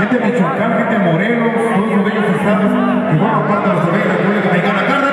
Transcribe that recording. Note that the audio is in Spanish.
gente de Michoacán, gente de Morelos, todos los bellos estados que forman parte de la soberanía República Mexicana.